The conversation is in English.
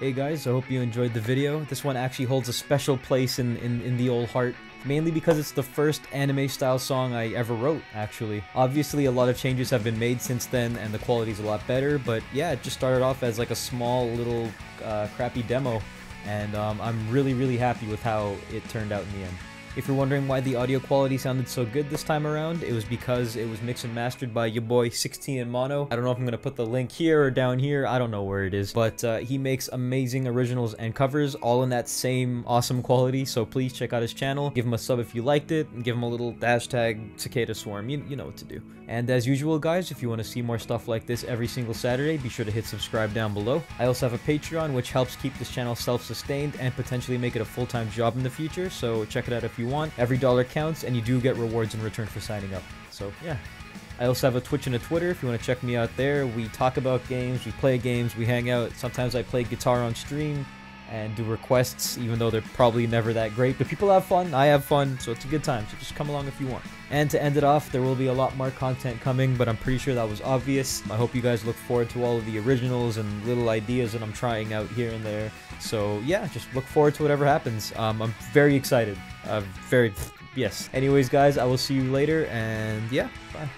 Hey guys, I hope you enjoyed the video. This one actually holds a special place in, in, in the old heart, mainly because it's the first anime style song I ever wrote, actually. Obviously, a lot of changes have been made since then, and the quality's a lot better, but yeah, it just started off as like a small little uh, crappy demo, and um, I'm really, really happy with how it turned out in the end. If you're wondering why the audio quality sounded so good this time around, it was because it was mixed and mastered by your boy 16 in Mono. I don't know if I'm to put the link here or down here, I don't know where it is, but uh, he makes amazing originals and covers all in that same awesome quality, so please check out his channel, give him a sub if you liked it, and give him a little hashtag cicada swarm, you, you know what to do. And as usual guys, if you want to see more stuff like this every single Saturday, be sure to hit subscribe down below. I also have a Patreon which helps keep this channel self-sustained and potentially make it a full-time job in the future, so check it out if you want. Every dollar counts and you do get rewards in return for signing up. So yeah, I also have a Twitch and a Twitter if you want to check me out there. We talk about games, we play games, we hang out. Sometimes I play guitar on stream and do requests, even though they're probably never that great. But people have fun, I have fun, so it's a good time. So just come along if you want. And to end it off, there will be a lot more content coming, but I'm pretty sure that was obvious. I hope you guys look forward to all of the originals and little ideas that I'm trying out here and there. So yeah, just look forward to whatever happens. Um, I'm very excited. Uh, very, yes. Anyways, guys, I will see you later, and yeah, bye.